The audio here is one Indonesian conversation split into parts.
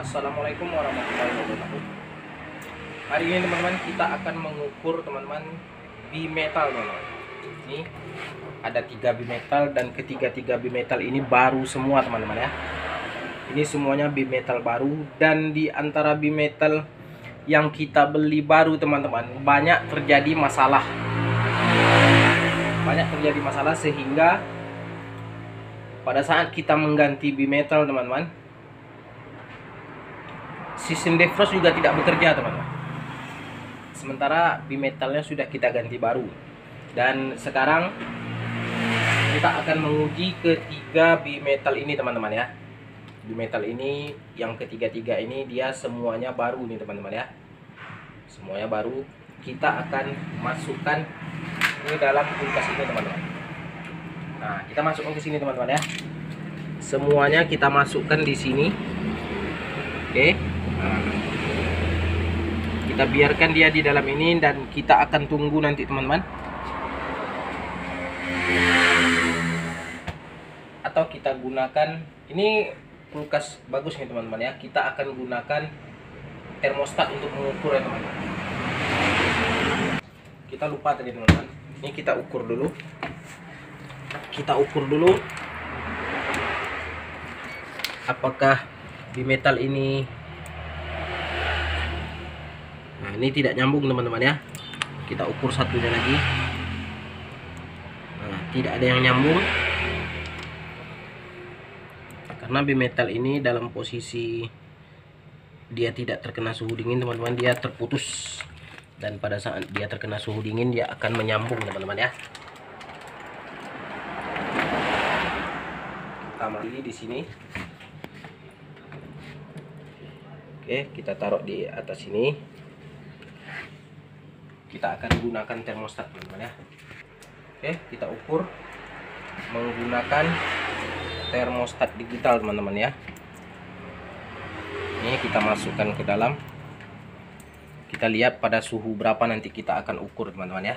Assalamualaikum warahmatullahi wabarakatuh. Hari ini teman-teman kita akan mengukur teman-teman bimetal teman-teman. Ini ada tiga bimetal dan ketiga-tiga bimetal ini baru semua teman-teman ya. Ini semuanya bimetal baru dan di antara bimetal yang kita beli baru teman-teman banyak terjadi masalah. Banyak terjadi masalah sehingga pada saat kita mengganti bimetal teman-teman sistem defrost juga tidak bekerja teman-teman. Sementara bimetalnya sudah kita ganti baru. Dan sekarang kita akan menguji ketiga bimetal ini teman-teman ya. Bimetal ini yang ketiga-tiga ini dia semuanya baru nih teman-teman ya. Semuanya baru. Kita akan masukkan ke dalam kulkas ini teman-teman. Nah kita masukkan ke sini teman-teman ya. Semuanya kita masukkan di sini. Oke kita biarkan dia di dalam ini dan kita akan tunggu nanti teman-teman. Atau kita gunakan ini kulkas bagus nih teman-teman ya. Kita akan gunakan termostat untuk mengukur ya teman-teman. Kita lupa tadi teman-teman. Ini kita ukur dulu. Kita ukur dulu. Apakah bimetal ini nah ini tidak nyambung teman-teman ya. Kita ukur satunya lagi. Nah tidak ada yang nyambung. Karena bimetal ini dalam posisi dia tidak terkena suhu dingin teman-teman dia terputus. Dan pada saat dia terkena suhu dingin dia akan menyambung teman-teman ya. Kita ambil di sini. Oke kita taruh di atas sini kita akan gunakan termostat teman-teman ya. Oke kita ukur menggunakan termostat digital teman-teman ya. Ini kita masukkan ke dalam. Kita lihat pada suhu berapa nanti kita akan ukur teman-teman ya.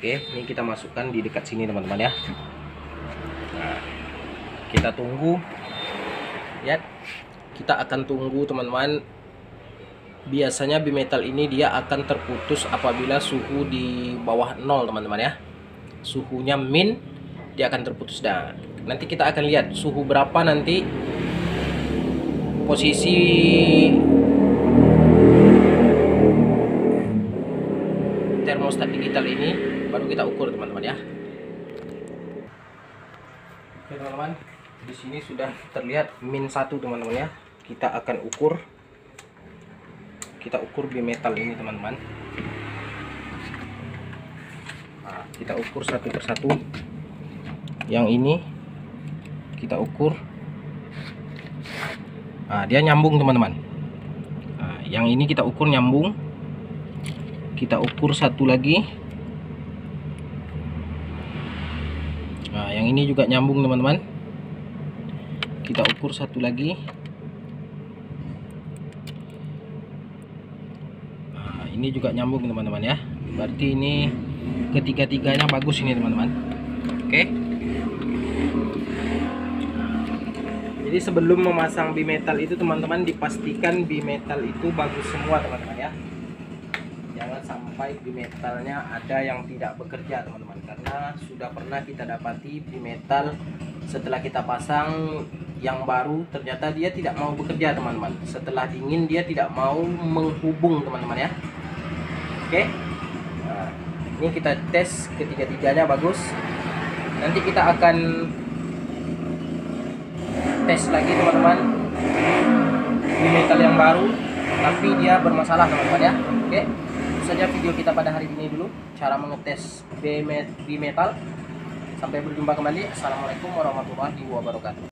Oke ini kita masukkan di dekat sini teman-teman ya. Nah kita tunggu. Lihat kita akan tunggu teman-teman biasanya bimetal ini dia akan terputus apabila suhu di bawah nol teman-teman ya. Suhunya min dia akan terputus. Dah nanti kita akan lihat suhu berapa nanti posisi termostat digital ini baru kita ukur teman-teman ya. Oke teman-teman di sini sudah terlihat min satu teman-teman ya. Kita akan ukur kita ukur bimetal ini teman-teman. Nah, kita ukur satu persatu yang ini kita ukur. Nah, dia nyambung teman-teman. Nah, yang ini kita ukur nyambung. Kita ukur satu lagi. Nah yang ini juga nyambung teman-teman. Kita ukur satu lagi nah, ini juga nyambung teman-teman ya. Berarti ini ketiga-tiganya bagus ini teman-teman. Oke. Okay. jadi sebelum memasang bimetal itu teman-teman dipastikan bimetal itu bagus semua teman-teman ya. Jangan sampai bimetalnya ada yang tidak bekerja teman-teman. Karena sudah pernah kita dapati bimetal setelah kita pasang yang baru ternyata dia tidak mau bekerja teman-teman. Setelah dingin dia tidak mau menghubung teman-teman ya oke. Nah, ini kita tes ketiga-tiganya bagus. Nanti kita akan tes lagi teman-teman di metal yang baru tapi dia bermasalah teman-teman ya. Oke. Itu saja video kita pada hari ini dulu. Cara mengetes B metal. Sampai berjumpa kembali. Assalamualaikum warahmatullahi wabarakatuh